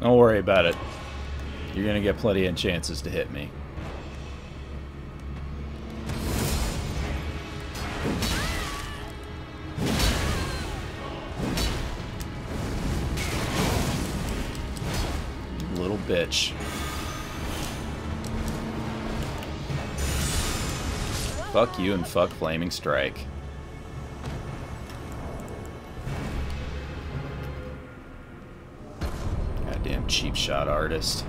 Don't worry about it. You're gonna get plenty of chances to hit me. Little bitch. Fuck you and fuck Flaming Strike. Goddamn cheap shot artist.